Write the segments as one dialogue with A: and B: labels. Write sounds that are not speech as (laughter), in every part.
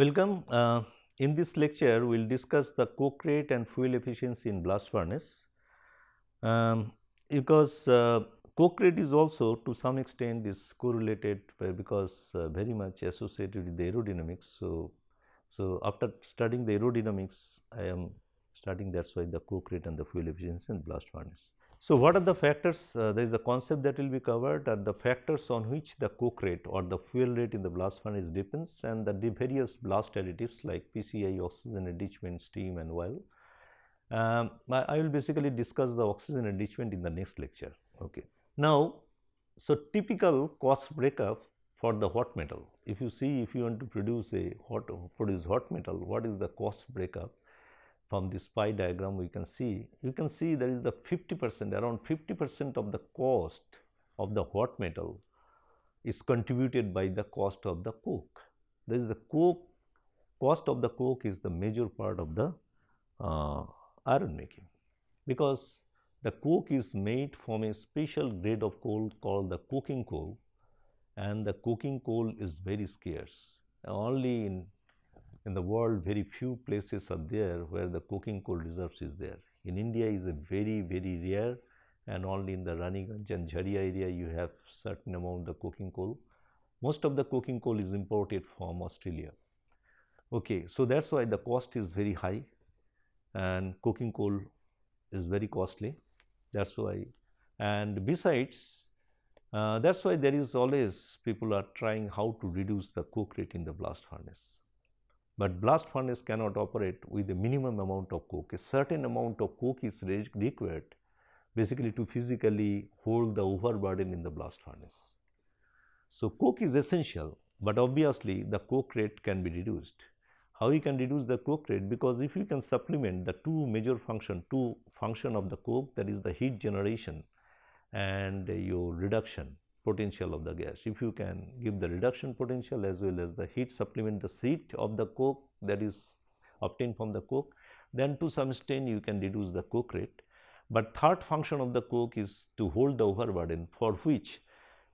A: Welcome. Uh, in this lecture, we will discuss the coke rate and fuel efficiency in blast furnace. Um, because uh, coke rate is also to some extent is correlated because uh, very much associated with the aerodynamics. So, so after studying the aerodynamics, I am studying that is why the coke rate and the fuel efficiency in blast furnace. So, what are the factors? Uh, there is the concept that will be covered are the factors on which the coke rate or the fuel rate in the blast furnace depends and the various blast additives like PCI, oxygen enrichment, steam and oil. Um, I, I, will basically discuss the oxygen enrichment in the next lecture. Okay. Now, so typical cost breakup for the hot metal. If you see if you want to produce a hot produce hot metal, what is the cost breakup? From this pie diagram we can see, you can see there is the 50 percent around 50 percent of the cost of the hot metal is contributed by the cost of the coke. There is the coke cost of the coke is the major part of the uh, iron making because the coke is made from a special grade of coal called the coking coal and the coking coal is very scarce. Only in in the world very few places are there where the coking coal reserves is there. In India is a very very rare and only in the Raniganj Jharia area you have certain amount of coking coal. Most of the coking coal is imported from Australia. Okay, so that is why the cost is very high and coking coal is very costly that is why and besides uh, that is why there is always people are trying how to reduce the coke rate in the blast furnace but blast furnace cannot operate with a minimum amount of coke. A certain amount of coke is required basically to physically hold the overburden in the blast furnace. So, coke is essential, but obviously the coke rate can be reduced. How you can reduce the coke rate? Because if you can supplement the two major function, two function of the coke that is the heat generation and your reduction potential of the gas. If you can give the reduction potential as well as the heat supplement the heat of the coke that is obtained from the coke, then to some extent you can reduce the coke rate. But third function of the coke is to hold the overburden for which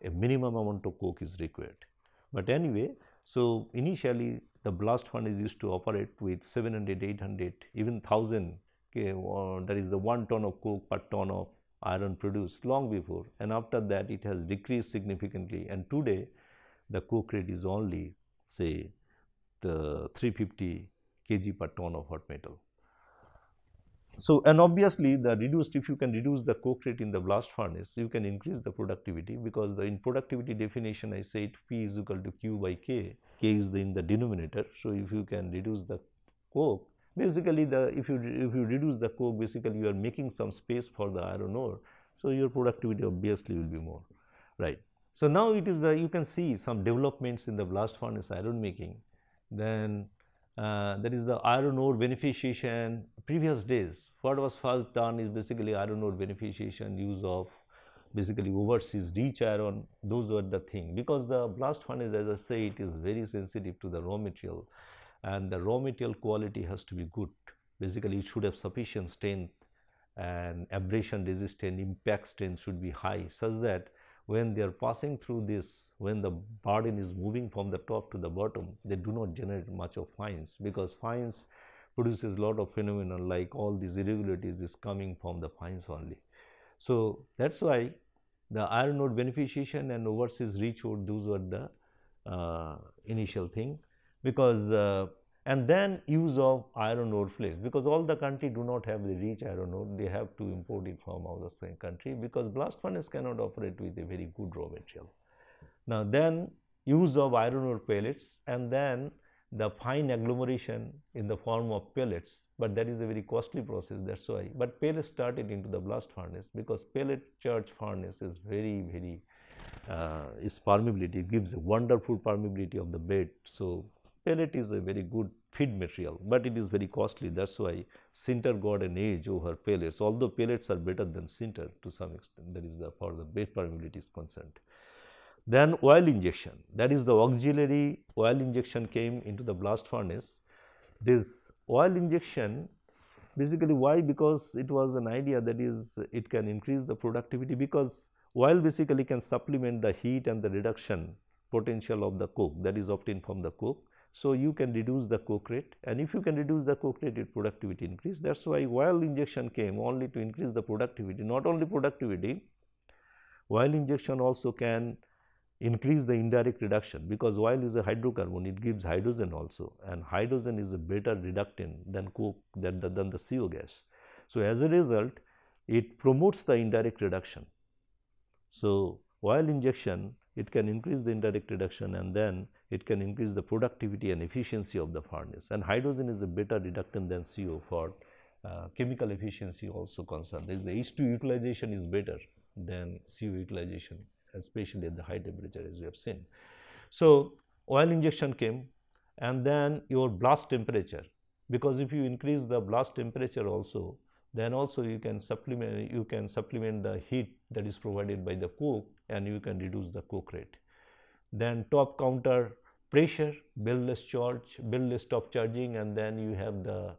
A: a minimum amount of coke is required. But anyway, so initially the blast furnace is used to operate with 700, 800, even 1000 okay, uh, that is the 1 ton of coke per ton of iron produced long before and after that it has decreased significantly and today the coke rate is only say the 350 kg per ton of hot metal. So, and obviously the reduced if you can reduce the coke rate in the blast furnace you can increase the productivity because the in productivity definition I said P is equal to Q by K, K is the in the denominator. So, if you can reduce the coke Basically, the if you if you reduce the coke, basically you are making some space for the iron ore. So, your productivity obviously will be more, right. So, now it is the you can see some developments in the blast furnace iron making. Then uh, that is the iron ore beneficiation previous days. What was first done is basically iron ore beneficiation use of basically overseas rich iron those were the thing because the blast furnace as I say it is very sensitive to the raw material and the raw material quality has to be good. Basically, it should have sufficient strength and abrasion resistant impact strength should be high such that when they are passing through this, when the burden is moving from the top to the bottom, they do not generate much of fines because fines produces a lot of phenomenon like all these irregularities is coming from the fines only. So, that is why the iron ore beneficiation and overseas reach ore those were the uh, initial thing because uh, and then use of iron ore flakes because all the country do not have the rich iron ore they have to import it from outside country because blast furnace cannot operate with a very good raw material. Now then use of iron ore pellets and then the fine agglomeration in the form of pellets, but that is a very costly process that is why. But pellets started into the blast furnace because pellet charge furnace is very very uh, its permeability gives a wonderful permeability of the bed. So, pellet is a very good feed material, but it is very costly. That is why sinter got an edge over pellets. Although pellets are better than sinter to some extent that is the for the bed permeability is concerned. Then oil injection. That is the auxiliary oil injection came into the blast furnace. This oil injection basically why? Because it was an idea that is it can increase the productivity because oil basically can supplement the heat and the reduction potential of the coke that is obtained from the coke So, you can reduce the coke rate and if you can reduce the coke rate, its productivity increase. That is why oil injection came only to increase the productivity, not only productivity, oil injection also can increase the indirect reduction because oil is a hydrocarbon, it gives hydrogen also and hydrogen is a better reductant than coke than the, than the CO gas. So, as a result it promotes the indirect reduction. So, oil injection it can increase the indirect reduction and then it can increase the productivity and efficiency of the furnace and hydrogen is a better reductant than CO for uh, chemical efficiency also concerned. The H2 utilization is better than CO utilization especially at the high temperature as we have seen. So, oil injection came and then your blast temperature because if you increase the blast temperature also then also you can supplement you can supplement the heat that is provided by the coke and you can reduce the coke rate. Then top counter pressure, beltless charge, beltless top charging and then you have the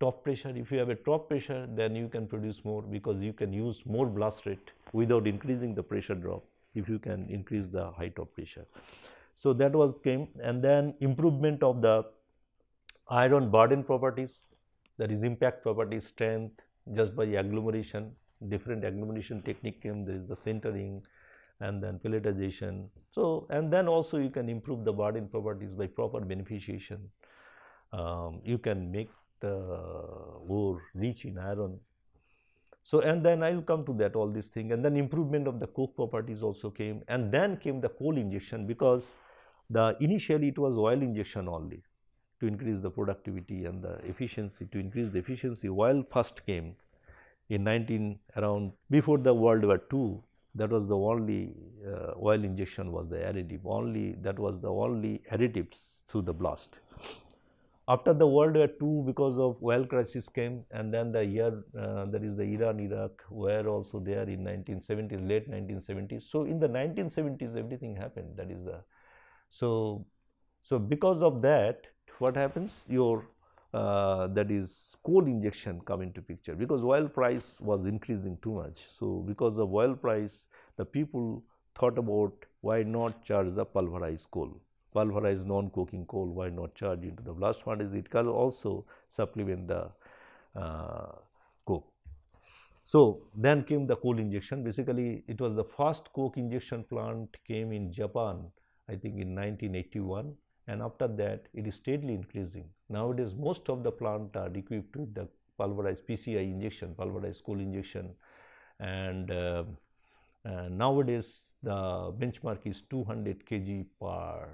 A: top pressure. If you have a top pressure then you can produce more because you can use more blast rate without increasing the pressure drop if you can increase the high top pressure. So, that was came and then improvement of the iron burden properties that is impact property strength just by agglomeration different agglomeration technique came there is the sintering and then pelletization. So, and then also you can improve the burden properties by proper beneficiation. Um, you can make the ore rich in iron. So, and then I will come to that all this thing and then improvement of the coke properties also came and then came the coal injection because the initially it was oil injection only to increase the productivity and the efficiency to increase the efficiency oil first came in 19 around before the world war II that was the only uh, oil injection was the additive only that was the only additives through the blast. After the World War II because of oil crisis came and then the year uh, that is the Iran Iraq were also there in 1970s late 1970s. So, in the 1970s everything happened that is the so so because of that what happens your uh, that is coal injection come into picture. Because oil price was increasing too much. So, because of oil price the people thought about why not charge the pulverized coal, pulverized non-coking coal why not charge into the blast furnace? It can also supplement the uh, coke. So, then came the coal injection. Basically it was the first coke injection plant came in Japan I think in 1981 and after that it is steadily increasing. Nowadays most of the plant are equipped with the pulverized PCI injection, pulverized coal injection and uh, uh, nowadays the benchmark is 200 kg per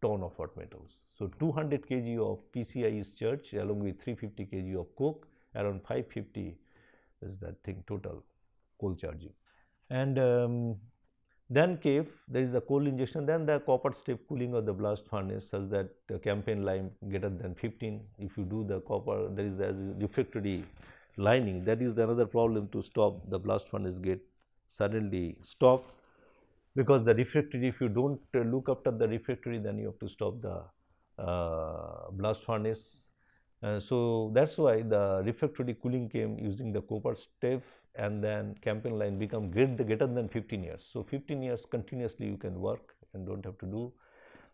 A: ton of hot metals. So, 200 kg of PCI is charged along with 350 kg of coke around 550 is that thing total coal charging. And um, then cave there is the coal injection then the copper step cooling of the blast furnace such that the campaign line greater than 15 if you do the copper there is the refractory lining that is the another problem to stop the blast furnace get suddenly stop because the refractory if you do not look after the refractory then you have to stop the uh, blast furnace. Uh, so, that is why the refractory cooling came using the copper step and then campaign line become greater, greater than 15 years. So, 15 years continuously you can work and do not have to do.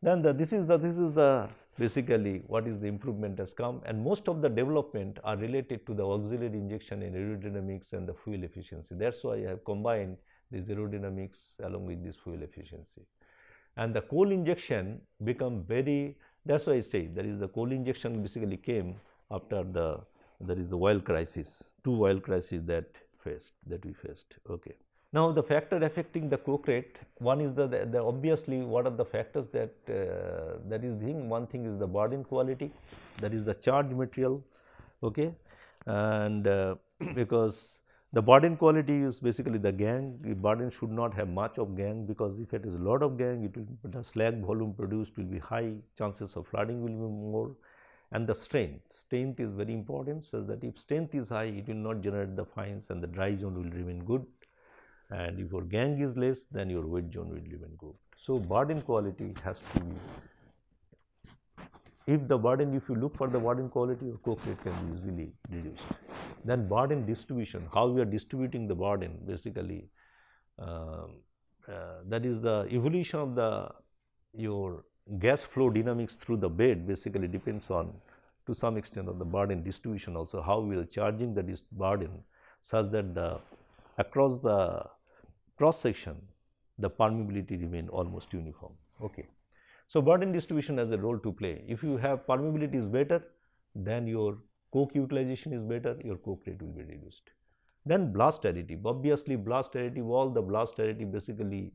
A: Then the, this is the this is the basically what is the improvement has come and most of the development are related to the auxiliary injection in aerodynamics and the fuel efficiency. That is why I have combined this aerodynamics along with this fuel efficiency. And the coal injection become very that is why I say that is the coal injection basically came after the there is the oil crisis, two oil crises that faced that we faced. Okay. Now, the factor affecting the coke rate, one is the, the, the obviously what are the factors that uh, that is the thing. One thing is the burden quality, that is the charged material, okay, and uh, (clears throat) because the burden quality is basically the gangue. The burden should not have much of gangue because if it is a lot of gangue, it will the slag volume produced will be high, chances of flooding will be more and the strength. Strength is very important such that if strength is high, it will not generate the fines and the dry zone will remain good and if your gangue is less then your wet zone will remain good. So, burden quality has to be if the burden if you look for the burden quality your coke rate can be easily reduced. Then burden distribution how we are distributing the burden basically uh, uh, that is the evolution of the your gas flow dynamics through the bed basically depends on to some extent on the burden distribution also how we are charging the burden such that the across the cross section the permeability remain almost uniform. Okay. So, burden distribution has a role to play. If you have permeability is better, then your coke utilization is better, your coke rate will be reduced. Then blast additive, obviously blast additive, all the blast additive basically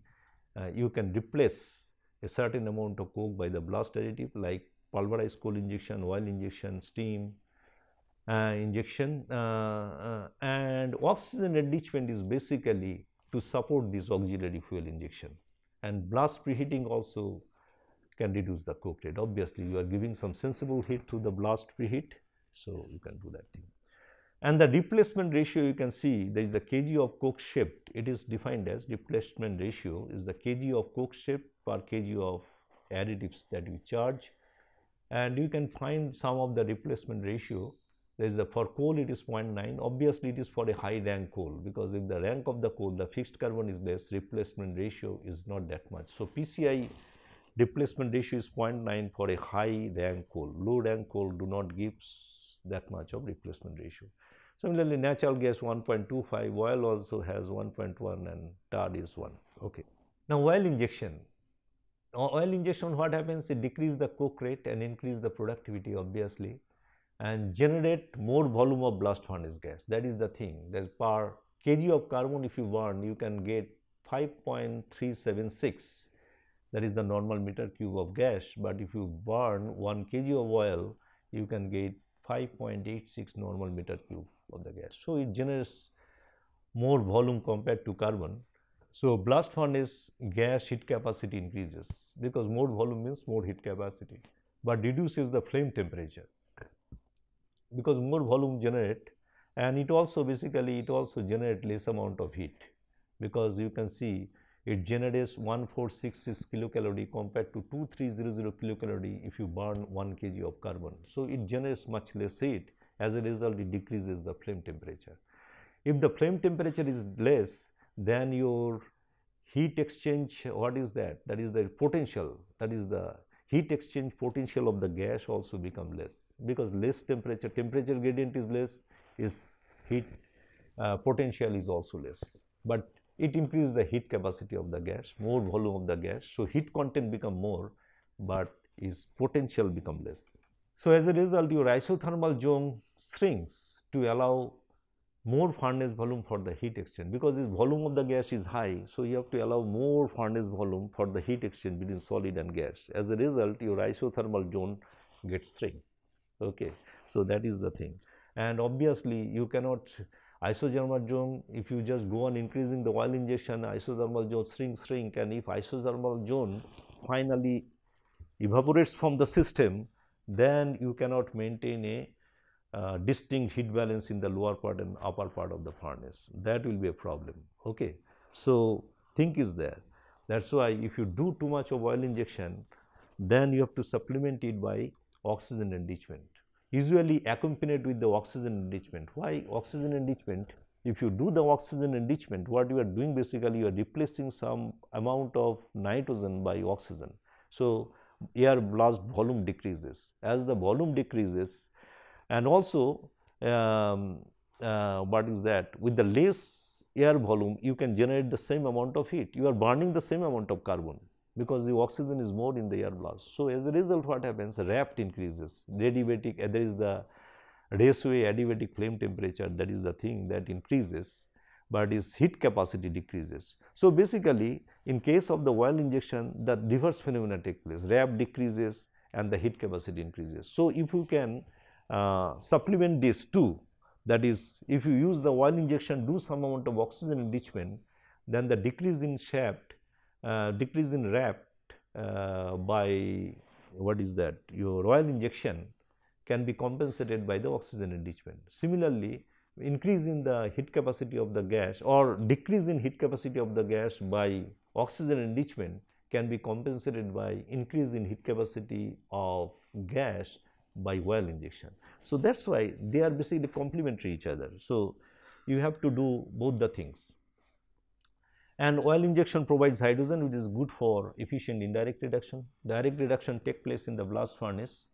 A: uh, you can replace a certain amount of coke by the blast additive like pulverized coal injection, oil injection, steam uh, injection uh, uh and oxygen enrichment is basically to support this auxiliary fuel injection and blast preheating also can reduce the coke rate. Obviously, you are giving some sensible heat to the blast preheat, so you can do that thing. And the replacement ratio you can see there is the kg of coke shipped, it is defined as replacement ratio is the kg of coke shipped per kg of additives that you charge. And you can find some of the replacement ratio. There is the for coal it is 0.9 obviously it is for a high rank coal because if the rank of the coal the fixed carbon is less replacement ratio is not that much. So, PCI replacement ratio is 0.9 for a high rank coal. Low rank coal do not give that much of replacement ratio. Similarly, natural gas 1.25 oil also has 1.1 and tar is 1 okay. Now, oil injection oil injection what happens it decreases the coke rate and increase the productivity obviously and generate more volume of blast furnace gas. That is the thing that per kg of carbon if you burn you can get 5.376 that is the normal meter cube of gas, but if you burn 1 kg of oil you can get 5.86 normal meter cube of the gas. So, it generates more volume compared to carbon. So, blast furnace gas heat capacity increases because more volume means more heat capacity, but reduces the flame temperature because more volume generate and it also basically it also generate less amount of heat because you can see it generates 1466 kilocalorie compared to 2300 kilocalorie if you burn 1 kg of carbon. So, it generates much less heat. As a result it decreases the flame temperature. If the flame temperature is less then your heat exchange what is that? That is the potential. That is the heat exchange potential of the gas also become less. Because less temperature temperature gradient is less is heat uh, potential is also less. But it increases the heat capacity of the gas more volume of the gas so heat content become more but its potential become less so as a result your isothermal zone shrinks to allow more furnace volume for the heat exchange because this volume of the gas is high. So, you have to allow more furnace volume for the heat exchange between solid and gas. As a result, your isothermal zone gets shrink. Okay. So, that is the thing and obviously, you cannot isothermal zone if you just go on increasing the oil injection isothermal zone shrink shrink and if isothermal zone finally evaporates from the system then you cannot maintain a uh, distinct heat balance in the lower part and upper part of the furnace. That will be a problem. Okay. So think is there. That's why if you do too much of oil injection then you have to supplement it by oxygen enrichment usually accompanied with the oxygen enrichment. Why oxygen enrichment? If you do the oxygen enrichment what you are doing basically you are replacing some amount of nitrogen by oxygen. So air blast volume decreases. As the volume decreases and also um, uh, what is that? With the less air volume you can generate the same amount of heat. You are burning the same amount of carbon because the oxygen is more in the air blast. So, as a result what happens raft increases adiabatic there is the raceway adiabatic flame temperature that is the thing that increases but its heat capacity decreases. So, basically in case of the oil injection the reverse phenomena take place raft decreases and the heat capacity increases. So, if you can uh, supplement this too that is if you use the oil injection do some amount of oxygen enrichment then the decrease in uh, decrease in raft uh, by what is that your oil injection can be compensated by the oxygen enrichment. Similarly, increase in the heat capacity of the gas or decrease in heat capacity of the gas by oxygen enrichment can be compensated by increase in heat capacity of gas by oil injection. So, that is why they are basically complementary each other. So, you have to do both the things. And oil injection provides hydrogen which is good for efficient indirect reduction. Direct reduction take place in the blast furnace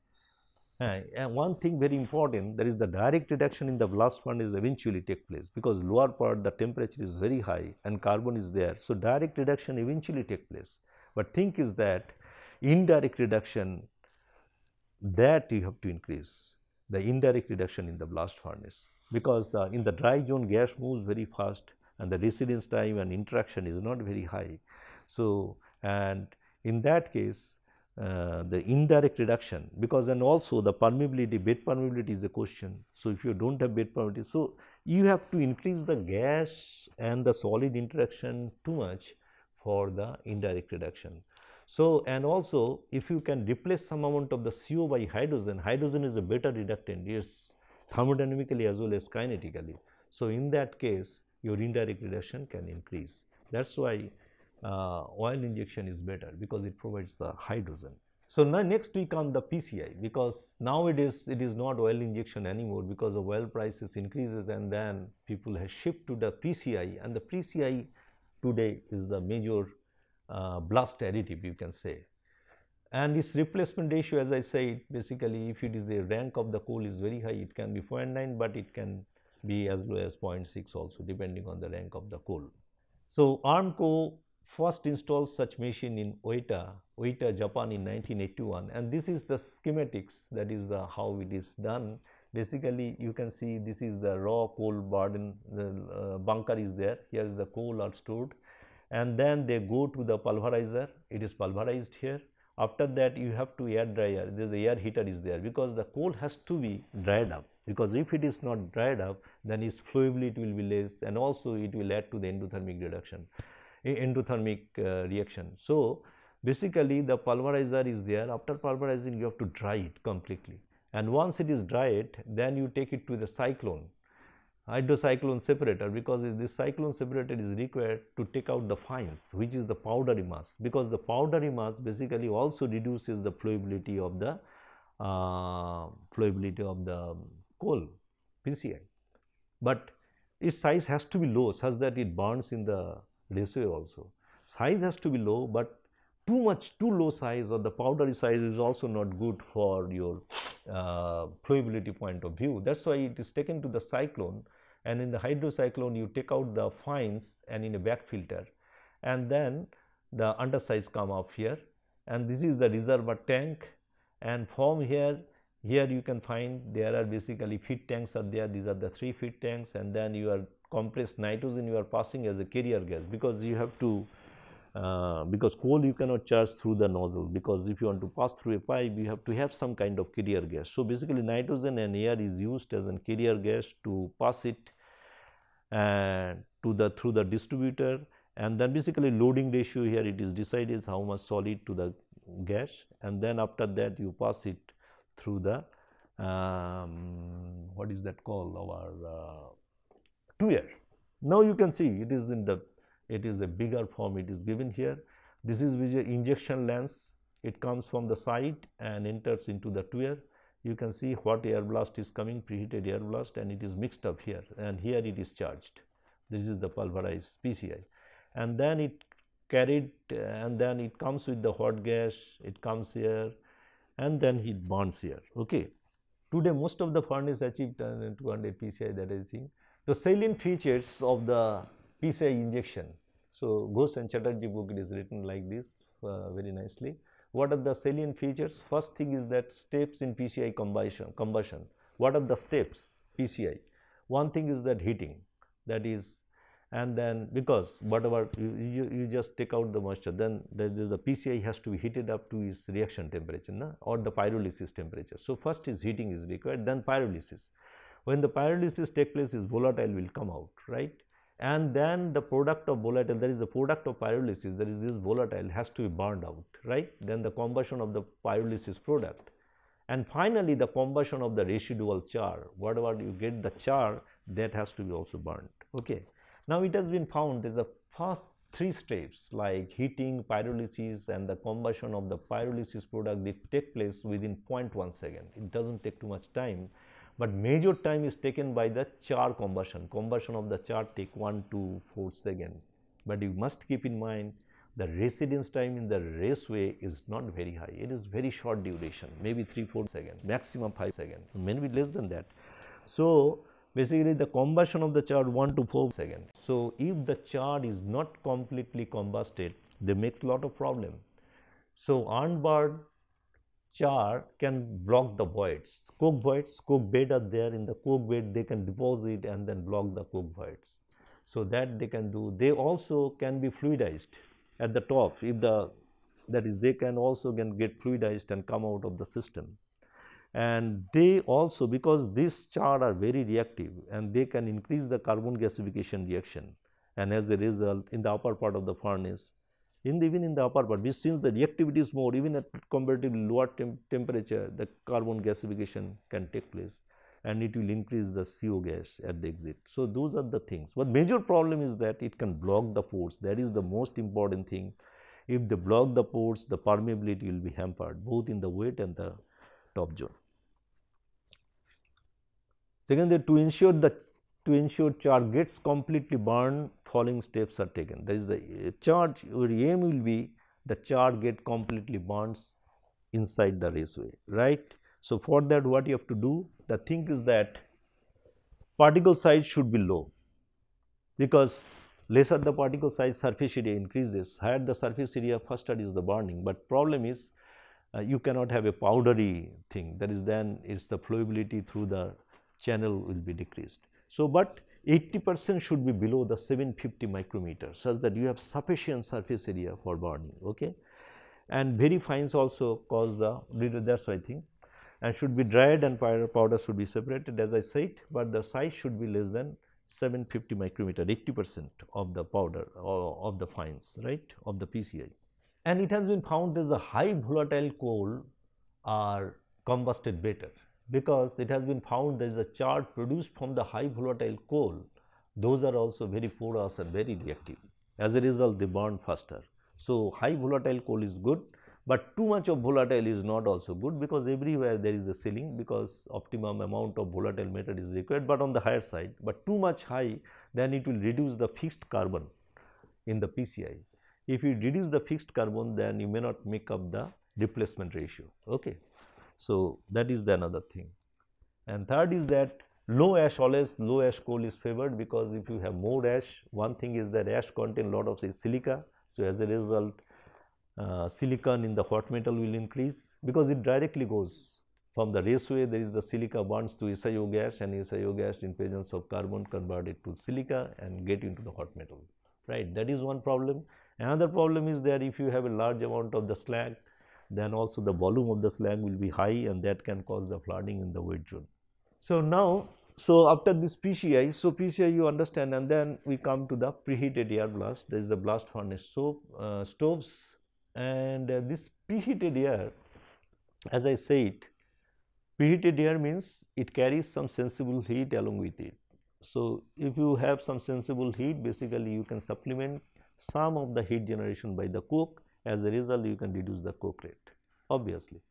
A: uh, and one thing very important that is the direct reduction in the blast furnace eventually take place because lower part the temperature is very high and carbon is there. So, direct reduction eventually take place, but think is that indirect reduction that you have to increase the indirect reduction in the blast furnace because the in the dry zone gas moves very fast and the residence time and interaction is not very high. So, and in that case uh, the indirect reduction because and also the permeability bed permeability is a question. So, if you do not have bed permeability, so you have to increase the gas and the solid interaction too much for the indirect reduction. So, and also if you can replace some amount of the CO by hydrogen, hydrogen is a better reductant yes thermodynamically as well as kinetically. So, in that case your indirect reduction can increase. That is why uh, oil injection is better because it provides the hydrogen. So, next we come the PCI because nowadays it is not oil injection anymore because of oil prices increases and then people have shift to the PCI and the PCI today is the major uh, blast additive you can say. And its replacement ratio as I said basically if it is the rank of the coal is very high it can be 0.9 but it can be as low as 0.6 also depending on the rank of the coal. So, Armco first installed such machine in Oita, Oita Japan in 1981 and this is the schematics that is the how it is done. Basically you can see this is the raw coal burden, the uh, bunker is there, here is the coal are stored and then they go to the pulverizer, it is pulverized here. After that you have to air dryer, there is the air heater is there because the coal has to be dried up. Because if it is not dried up then its flowability will be less and also it will add to the endothermic reduction endothermic uh, reaction. So, basically the pulverizer is there. After pulverizing you have to dry it completely. And once it is dried then you take it to the cyclone hydrocyclone separator because this cyclone separator is required to take out the fines which is the powdery mass because the powdery mass basically also reduces the flowability of the uh, flowability of the coal PCI. But its size has to be low such that it burns in the ratio also. Size has to be low, but too much too low size or the powdery size is also not good for your uh, flowability point of view. That is why it is taken to the cyclone and in the hydrocyclone you take out the fines and in a back filter and then the undersize come up here and this is the reservoir tank and from here here you can find there are basically feed tanks are there these are the three feed tanks and then you are compressed nitrogen you are passing as a carrier gas because you have to uh, because coal you cannot charge through the nozzle because if you want to pass through a pipe you have to have some kind of carrier gas. So, basically nitrogen and air is used as a carrier gas to pass it uh, to the through the distributor and then basically loading ratio here it is decided how much solid to the gas and then after that you pass it through the um, what is that called our uh, tuyere. Now you can see it is in the it is the bigger form it is given here. This is with injection lance it comes from the side and enters into the tuyere. You can see what air blast is coming preheated air blast and it is mixed up here and here it is charged. This is the pulverized PCI and then it carried and then it comes with the hot gas it comes here and then it burns here okay today most of the furnace achieved 200 pci that is thing the salient features of the PCI injection. So, Ghosh and Chatterjee book it is written like this uh, very nicely. What are the salient features? First thing is that steps in PCI combustion. combustion. What are the steps PCI? One thing is that heating that is and then because whatever you, you, you just take out the moisture then the, the PCI has to be heated up to its reaction temperature na? or the pyrolysis temperature. So, first is heating is required then pyrolysis when the pyrolysis take place is volatile will come out right and then the product of volatile that is the product of pyrolysis that is this volatile has to be burned out right? Then the combustion of the pyrolysis product. And finally the combustion of the residual char. Whatever you get the char that has to be also burned okay? Now it has been found is the first three steps like heating pyrolysis and the combustion of the pyrolysis product they take place within 0.1 second. It doesn't take too much time but major time is taken by the char combustion combustion of the char take 1 to 4 second but you must keep in mind the residence time in the raceway is not very high. It is very short duration, maybe 3 4 seconds, maximum 5 seconds, maybe less than that. So, basically the combustion of the char 1 to 4 seconds. So, if the char is not completely combusted, they makes lot of problem. So, unburned char can block the voids. Coke voids, coke bed are there in the coke bed, they can deposit and then block the coke voids. So, that they can do. They also can be fluidized at the top if the that is they can also can get fluidized and come out of the system. And they also because these char are very reactive and they can increase the carbon gasification reaction and as a result in the upper part of the furnace in the, even in the upper part which since the reactivity is more even at comparatively lower temp temperature the carbon gasification can take place and it will increase the CO gas at the exit. So, those are the things, but major problem is that it can block the ports that is the most important thing. If they block the ports the permeability will be hampered both in the wet and the top zone. Secondly, to ensure the to ensure char gets completely burned following steps are taken that is the uh, charge your aim will be the char get completely burns inside the raceway right. So, for that what you have to do the thing is that particle size should be low because lesser the particle size surface area increases higher the surface area faster is the burning, but problem is uh, you cannot have a powdery thing that is then is the flowability through the channel will be decreased. So, but 80 percent should be below the 750 micrometer such that you have sufficient surface area for burning okay? And very fines also cause the that is I think. And should be dried and powder should be separated as I said, but the size should be less than 750 micrometer 80 percent of the powder or of the fines right of the PCI. And it has been found that the high volatile coal are combusted better because it has been found there is a chart produced from the high volatile coal those are also very porous and very reactive as a result they burn faster. So, high volatile coal is good but too much of volatile is not also good because everywhere there is a ceiling because optimum amount of volatile matter is required, but on the higher side. But too much high then it will reduce the fixed carbon in the PCI. If you reduce the fixed carbon then you may not make up the replacement ratio. Okay. So, that is the another thing. And third is that low ash always low ash coal is favored because if you have more ash one thing is that ash contain lot of say silica. So, as a result uh, silicon in the hot metal will increase because it directly goes from the raceway there is the silica bonds to SiO gas and SiO gas in presence of carbon converted to silica and get into the hot metal right that is one problem. Another problem is that if you have a large amount of the slag then also the volume of the slag will be high and that can cause the flooding in the wet zone. So, now so after this PCI, so PCI you understand and then we come to the preheated air blast there is the blast furnace. So, uh, stoves and uh, this preheated air as I said preheated air means it carries some sensible heat along with it. So, if you have some sensible heat basically you can supplement some of the heat generation by the coke as a result you can reduce the coke rate obviously.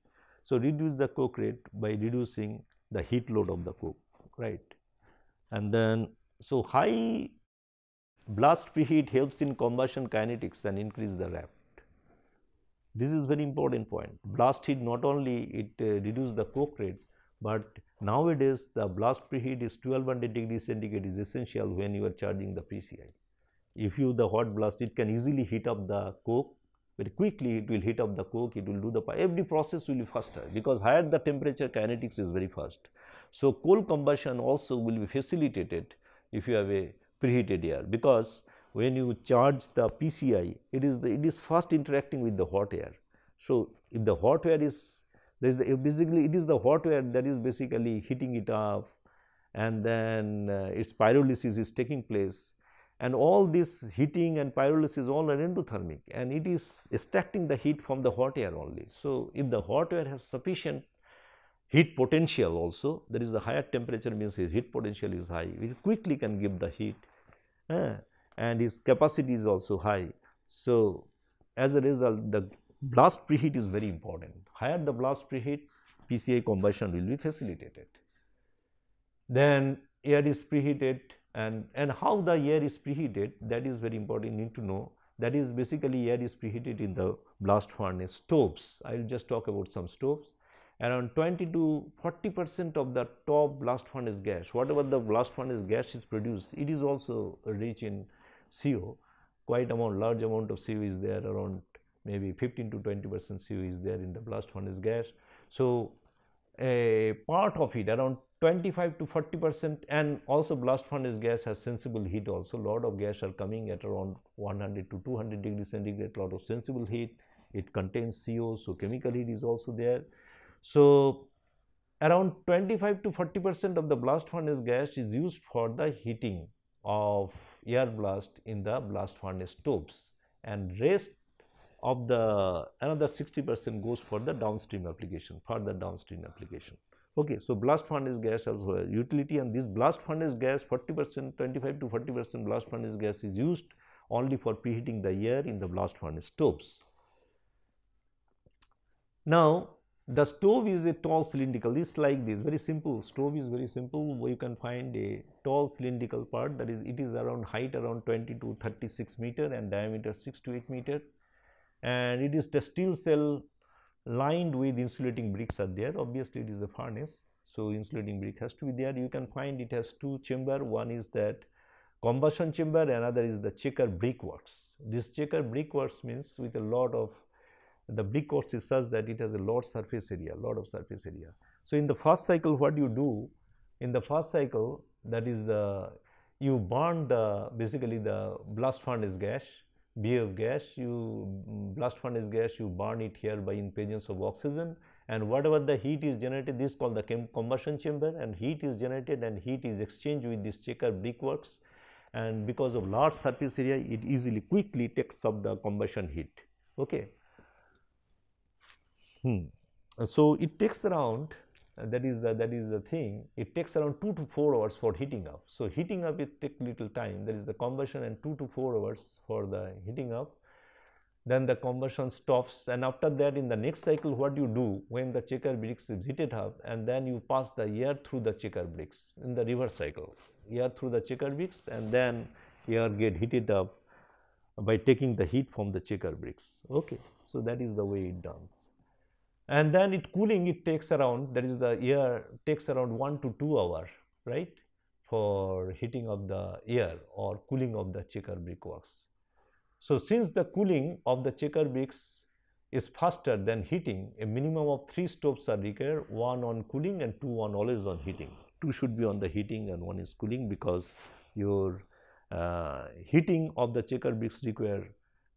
A: So, reduce the coke rate by reducing the heat load of the coke right and then so high blast preheat helps in combustion kinetics and increase the RAP this is very important point. Blast heat not only it uh, reduce the coke rate, but nowadays the blast preheat is 1200 degrees centigrade is essential when you are charging the PCI. If you the hot blast, it can easily heat up the coke very quickly it will heat up the coke, it will do the every process will be faster because higher the temperature kinetics is very fast. So, coal combustion also will be facilitated if you have a preheated air because when you charge the PCI, it is the, it is fast interacting with the hot air. So, if the hot air is there is the basically it is the hot air that is basically heating it up and then uh, its pyrolysis is taking place and all this heating and pyrolysis all are endothermic and it is extracting the heat from the hot air only. So, if the hot air has sufficient heat potential also that is the higher temperature means his heat potential is high which quickly can give the heat. Uh, and its capacity is also high. So, as a result the blast preheat is very important. Higher the blast preheat PCI combustion will be facilitated. Then air is preheated and, and how the air is preheated that is very important you need to know that is basically air is preheated in the blast furnace stoves. I will just talk about some stoves around 20 to 40 percent of the top blast furnace gas whatever the blast furnace gas is produced it is also rich in CO quite amount large amount of CO is there around maybe 15 to 20 percent CO is there in the blast furnace gas. So, a part of it around 25 to 40 percent and also blast furnace gas has sensible heat also lot of gas are coming at around 100 to 200 degrees centigrade lot of sensible heat it contains CO so chemical heat is also there. So, around 25 to 40 percent of the blast furnace gas is used for the heating of air blast in the blast furnace stoves and rest of the another 60 percent goes for the downstream application further downstream application. Okay, so blast furnace gas has a utility and this blast furnace gas 40 percent 25 to 40 percent blast furnace gas is used only for preheating the air in the blast furnace stoves. Now, the stove is a tall cylindrical. This like this very simple. Stove is very simple. You can find a tall cylindrical part that is it is around height around 20 to 36 meter and diameter 6 to 8 meter. And it is the steel cell lined with insulating bricks are there. Obviously it is a furnace so insulating brick has to be there. You can find it has two chamber. One is that combustion chamber another is the checker brick works this checker brick works means with a lot of the brick works is such that it has a lot surface area, lot of surface area. So, in the first cycle what you do, in the first cycle that is the, you burn the basically the blast furnace gas, BF gas, you blast furnace gas, you burn it here by in presence of oxygen and whatever the heat is generated, this is called the combustion chamber and heat is generated and heat is exchanged with this checker brick works and because of large surface area, it easily quickly takes up the combustion heat. Okay. Hmm. So, it takes around that is the that is the thing. It takes around 2 to 4 hours for heating up. So, heating up it take little time. There is the combustion and 2 to 4 hours for the heating up. Then the combustion stops. And after that in the next cycle what you do when the checker bricks is heated up and then you pass the air through the checker bricks in the reverse cycle. Air through the checker bricks and then air get heated up by taking the heat from the checker bricks. Okay. So that is the way it done and then it cooling it takes around that is the air takes around 1 to 2 hour right for heating of the air or cooling of the checker brick works. So, since the cooling of the checker bricks is faster than heating a minimum of 3 stoves are required one on cooling and 2 on always on heating. 2 should be on the heating and 1 is cooling because your uh, heating of the checker bricks require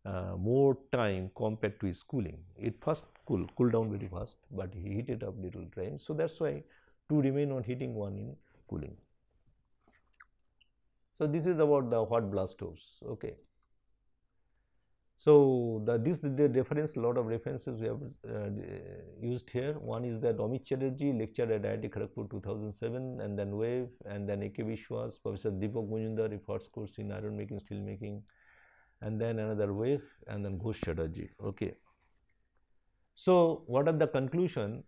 A: uh, more time compared to his cooling. It first cool, cool down very fast, but he heated up little time. So, that is why two remain on heating, one in cooling. So, this is about the hot blast stoves. Okay. So, the this the reference lot of references we have uh, used here. One is that Amit Chatterjee lecture at IIT Kharagpur 2007 and then WAVE and then AK Biswas, Professor Dipak Mazumdar, first course in iron making, steel making and then another WAVE and then Ghosh Chatterjee. Okay. So, what are the conclusion?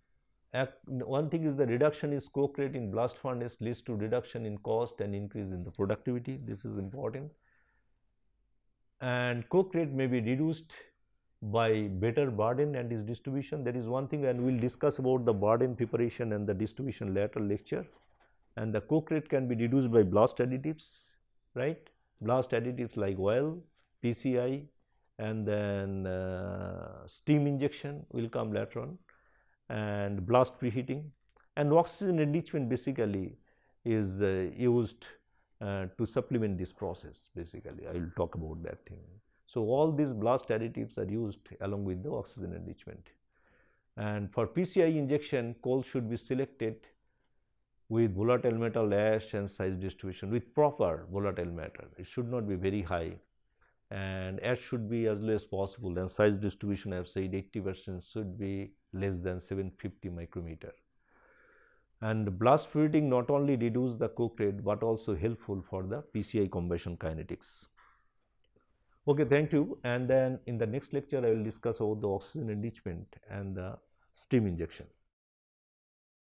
A: One thing is the reduction in coke rate in blast furnace leads to reduction in cost and increase in the productivity. This is important. And coke rate may be reduced by better burden and its distribution. That is one thing and we will discuss about the burden preparation and the distribution later lecture. And the coke rate can be reduced by blast additives, right? Blast additives like oil, PCI and then uh, steam injection will come later on and blast preheating. And oxygen enrichment basically is uh, used uh, to supplement this process basically. I will talk about that thing. So, all these blast additives are used along with the oxygen enrichment. And for PCI injection coal should be selected with volatile metal ash and size distribution with proper volatile matter. It should not be very high and ash should be as low as possible and size distribution I have said 80 percent should be less than 750 micrometer. And blast preheating not only reduce the coke rate, but also helpful for the PCI combustion kinetics. Okay, thank you. And then in the next lecture, I will discuss about the oxygen enrichment and the steam injection.